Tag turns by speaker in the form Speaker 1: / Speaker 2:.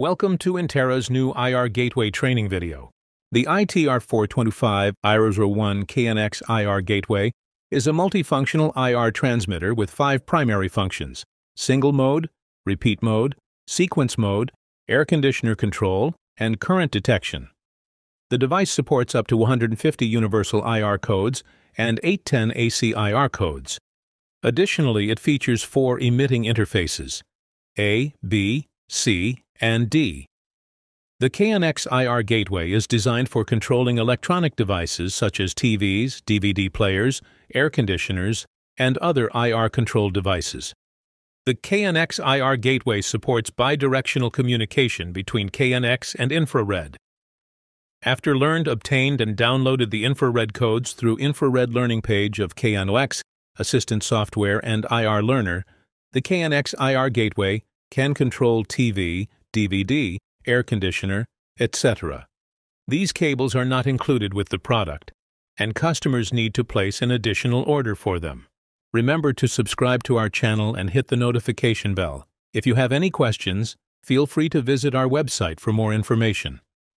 Speaker 1: Welcome to Interra's new IR Gateway training video. The ITR425 IROSRA1 KNX IR Gateway is a multifunctional IR transmitter with five primary functions single mode, repeat mode, sequence mode, air conditioner control, and current detection. The device supports up to 150 universal IR codes and 810 AC IR codes. Additionally, it features four emitting interfaces A, B, C, and D. The KNX IR gateway is designed for controlling electronic devices such as TVs, DVD players, air conditioners, and other IR controlled devices. The KNX IR gateway supports bidirectional communication between KNX and infrared. After learned, obtained, and downloaded the infrared codes through infrared learning page of KNX, Assistant Software, and IR Learner, the KNX IR gateway can control TV, DVD, air conditioner, etc. These cables are not included with the product, and customers need to place an additional order for them. Remember to subscribe to our channel and hit the notification bell. If you have any questions, feel free to visit our website for more information.